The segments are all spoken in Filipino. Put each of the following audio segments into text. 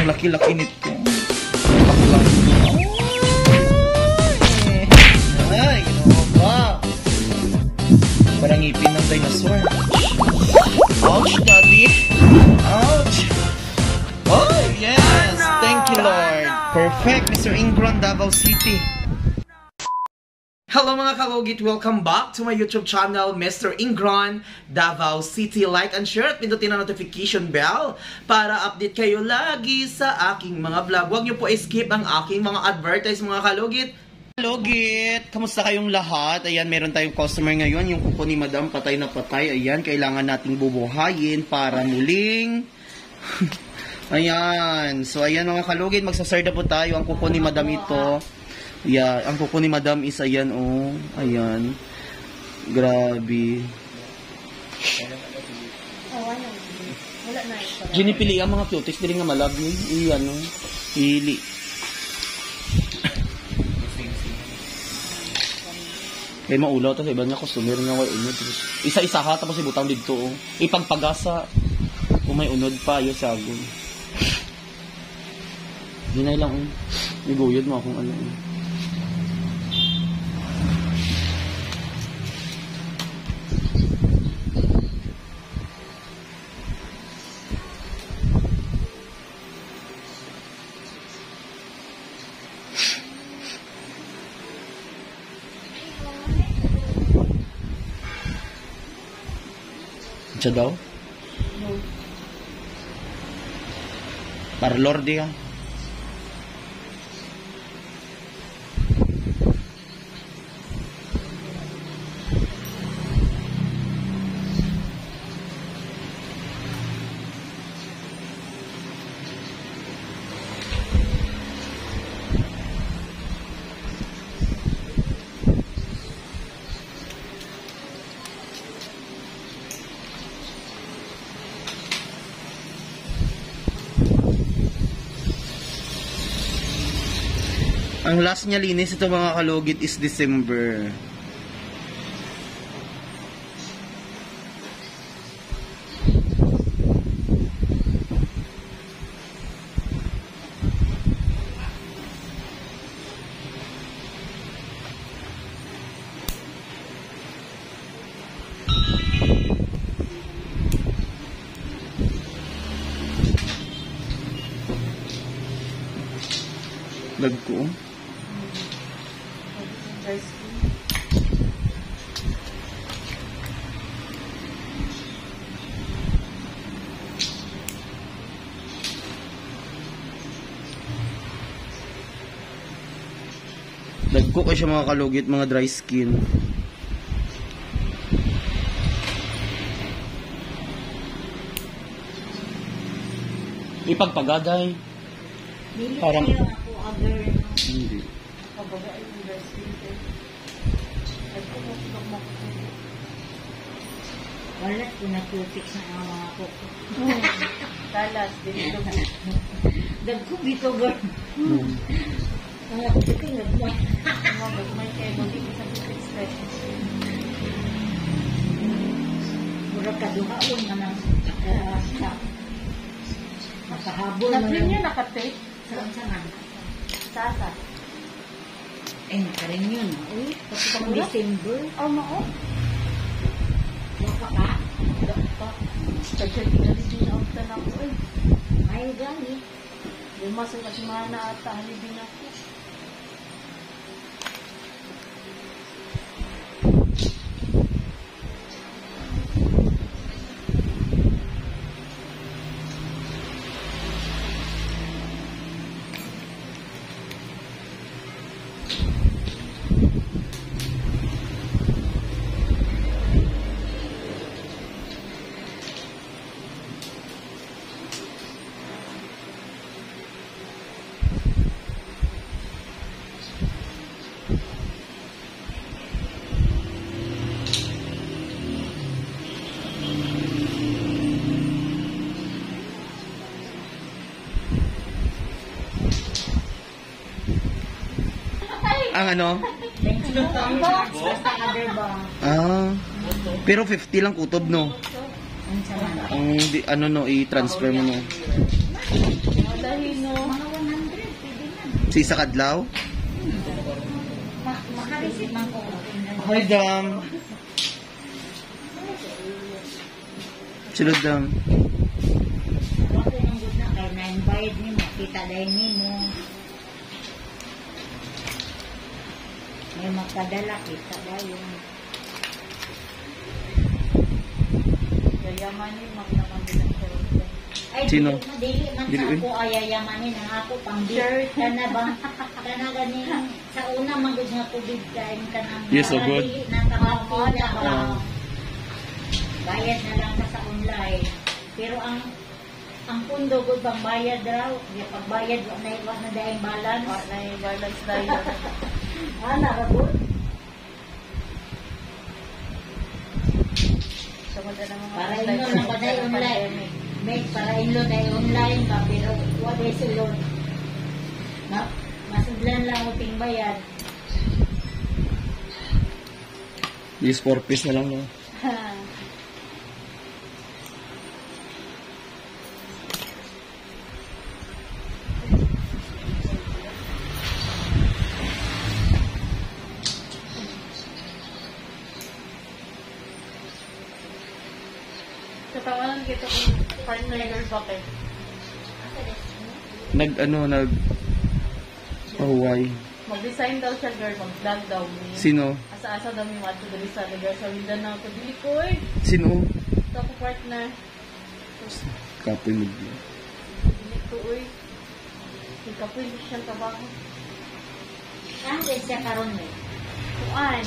Ang laki-laki nito. Baklang. Ay! Ginawa ba? Parang ngipin ng dinosaur. Ouch, daddy. Ouch. Oh, yes. Thank you, Lord. Perfect, Mr. Ingron, Davao City. Hello mga kalugit! Welcome back to my YouTube channel, Mr. Ingron, Davao City. Like and share at pindutin ang notification bell para update kayo lagi sa aking mga vlog. Huwag niyo po skip ang aking mga advertise mga kalugit. Kalugit! Kamusta kayong lahat? Ayan, meron tayong customer ngayon. Yung kuko ni Madam patay na patay. Ayan, kailangan nating bubuhayin para muling... ayan. So, ayan mga kalugit, magsasarda po tayo. Ang kuko ni Madam ito. Yeah, ang kuko ni Madam is ayan oh. Ayan. Grabe. Ito. Ginipili ang mga cuties dili nga malab. Iyan oh. Ili. Kay maulaw ta sa iba nga customer nga way unod. Isa-isa ha tapos ibutang didto oh. Ipagpagasa kung may unod pa yo sagon. Ginay lang oh. Iguyod mo akong ano. oh. Siya daw? Parlor di ka. Ang last niya linis ito mga kalugit is December. Lag ko. Nagko ko siya mga kalugit, mga dry skin. Ipagpagaday. Parang- Hindi. Kabaga university. Nagkukutok mo. Wala na na ang mga kuko. Talas, dito ko. Dagko dito girl. Hmm. Mga kuko nagmo. Mga may kayo mo dito sa tufix session. Mura ka duhaon na ng uh, Makahabol mo Nag-ring lang. yun nakatape. Saan saan? Sasa. Eh, nakarin yun. Uy, kasi pang December. Oh, mao. Waka ka? Dapat. Kaya kinalibin na ang tanang ko eh. Ay, gani. Lumasok na si Mana at halibin ako. Ano? 20 box. Basta other ba? Ah. Pero 50 lang kutob no. Ang ano no i-transfer mo no. Dahil Sa isa kadlaw? Ma makareceive man ko. Hi, Dam. Sulod, Dam. Ako nang good na kay na invite ni mo, kita dahil ni mo. May magpadala, kita dahil. Yayamanin, magnaman din ang shirt. Ay, Sino? dili, man Dili, sa ako ayayamanin ang ako pang Sure. kana bang kana gani sa una magud nga COVID time kanang Yes, so good. dili na tawag na ba. Ah. Bayad na lang ka sa online. Pero ang ang pundo gud bang bayad raw, ya pagbayad wa na wa na dahil balance. Wa na balance tayo. Ana ra gud. Sa mga na mga Para inyo na ba dahil online. May para inyo dahil online ba pero wa dahil sulod. Ma masudlan lang mo ting bayad. Use 4 piece na lang, no? Katawanan kita kung partner girl bakit. Nag, ano, nag... Pahuway. Mag-design daw siya girl, mag-vlog daw ni. Sino? Asa-asa daw mi wato dali sa lugar sa Mindanao. Kadili ko eh. Sino? Ito ko partner. Kapoy mo. Kadili ko eh. Po hindi siya trabaho. Saan din siya karon eh? Kuan.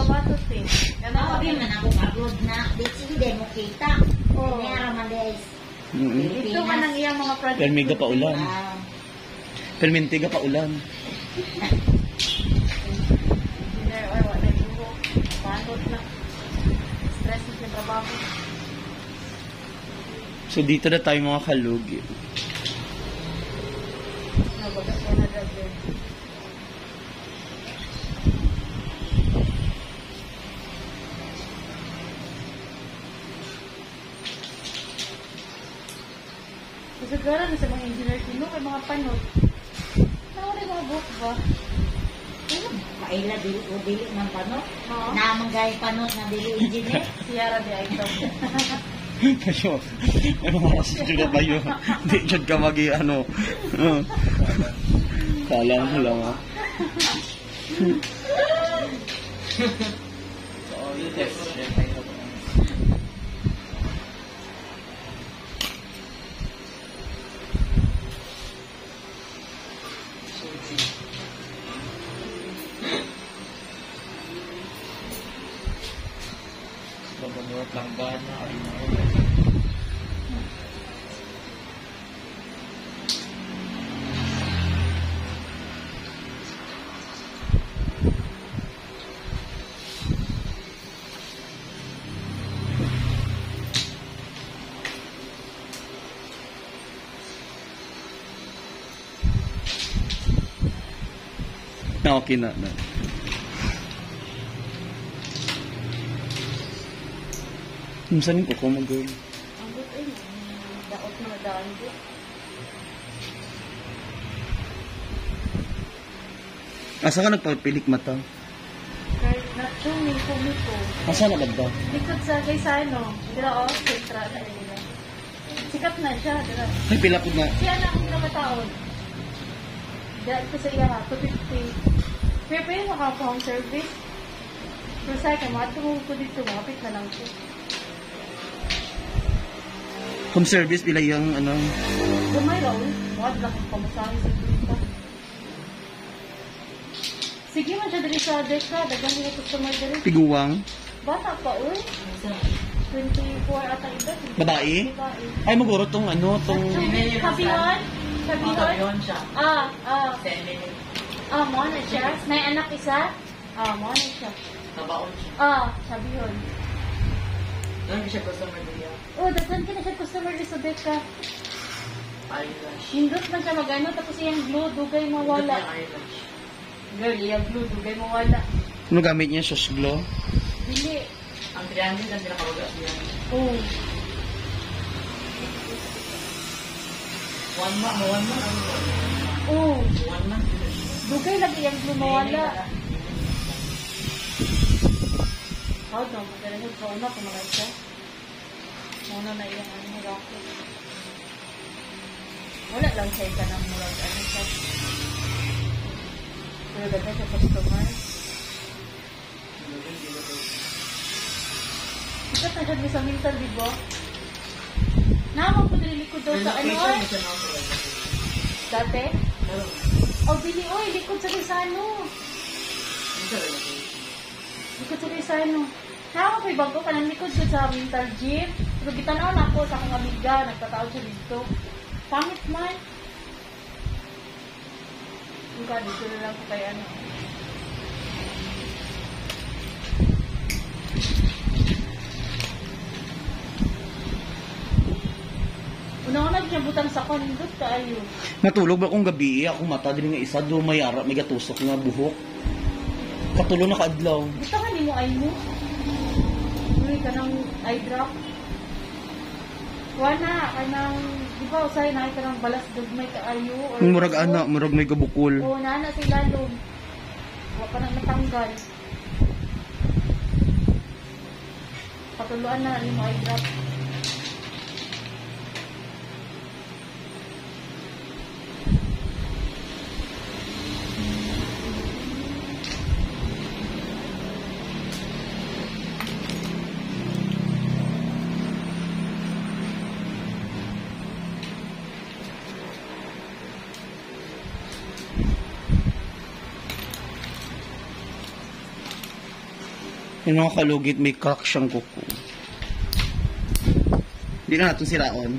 State. Yan Ako ang din man ako abroad na. Di sige mo kita. Oo. Ini ara man guys. Mm-mm. Ito man ang iyang mga project. Pero mega pa ulan. Ah, Permintiga pa ulan. Engineer, ay, wala na yung na. Stress na trabaho. So dito na tayo mga kalugi. Nabagas ko na dyan din. Kasagaran na sa mga engineer sino kay mga panot. Tao rin mga buhok ba? Maila dili o dili man panot. Oo. Na manggay panot na dili engineer. Si Yara di ay ito. Kayo, may mga kasisyo na ba yun? Hindi dyan ka magi, ano. Kala mo lang, ah. Na okay na. na. Minsan ko kung mag Ang good ay, daot na daan ko. Asa ka nagpapilik mata? Kahit na chumi ko ko. Asa na ba? Likod sa kay Sano. Dira o, Sintra na nila. Sikat na siya, dira. Ay, pila po na. Siya na ang nakataon. Dahil ko sa iya, 250. Pero pa yung maka-home service. Pero sa akin, mga tumulong ko dito, makapit na lang ko. Home service, pila yung ano. Gamay raw, mga lang kung pamasahin sa dito. Sige man siya dali sa Deka, dagang mga customer dali. Tiguwang. Bata pa, uy. 24 ata edad. Babae? Babae. Ay, maguro tong ano, tong... Sabihan? Sabihan? siya. Ah, ah. 10 minutes. Ah, mo na siya. May anak isa? Ah, mo na siya. Nabaon siya. Ah, sabihan. Doon siya customer niya. Oh, daghan ka na siya customer ni Sabeka. Eyelash. Hindot man siya magano, tapos yung glue, dugay mawala. Eyelash. Girl, yung glue, dugay mawala. Ano gamit niya? Shush glow? Dili. Ang triangle lang pinakawaga niya. Oh. One month, one month. Oo. One month. Dugay lagi yung lumawala. How no? Magaling ko una kung mga isa. Muna na yung ano rocket. Wala lang siya ka ng murag ano siya. Pero dagdag sa customer. Ikat na siya sa mental, di ba? Naman ko nililikod daw sa ano ako. Dati? O, dili, oy, likod sa Rizano. Likod sa Rizano. Nakaka ko'y bago ka nang likod ko sa mental gym. Pero gitanaw na ako sa akong amiga, nagpataon siya dito. Pangit man. Yung ka, dito na lang ko kay ano. Butang sa kondot kaayo. Natulog ba akong gabi? Akong mata din nga isa do may ara, may gatusok nga buhok. Katulo na kaadlaw. Butangan ni mo ay mo. Uy, ka ng eye drop. Wala, ka ng, di ba, usay na ka ng balas dugmay ka ayo. or- Murag ana, murag may gabukol. Oo, nana si lalong. Huwag ka nang natanggal. Patuluan na ni mo eye drop. Yung mga kalugit, may crack siyang kuko. Hindi na natin siraon.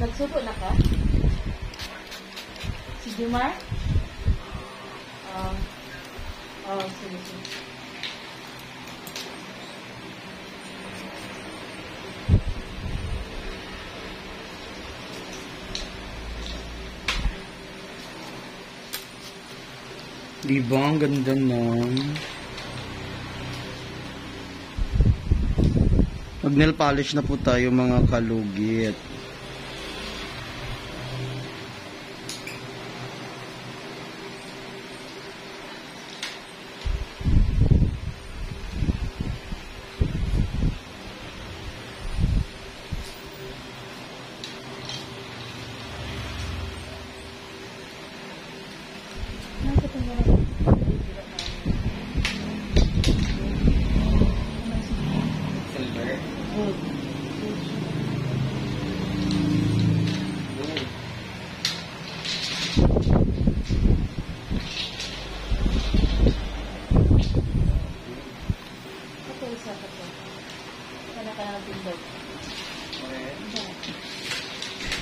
Nagsubo na ka? Si Jumar? Ah. oh, sige, sige. Di ba? Ang ganda nun. Mag nail polish na po tayo mga kalugit.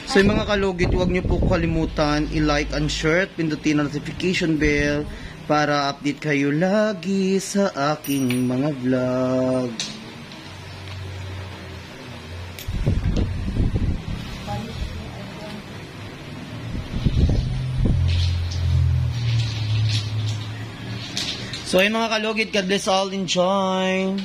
So yung mga kalugit, huwag niyo po kalimutan i-like and share, pindutin ang notification bell para update kayo lagi sa aking mga vlog. So yung mga kalugit, God bless all, enjoy!